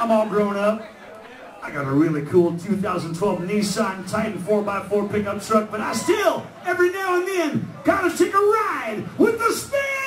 I'm all grown up. I got a really cool 2012 Nissan Titan 4x4 pickup truck, but I still, every now and then, gotta take a ride with the spin!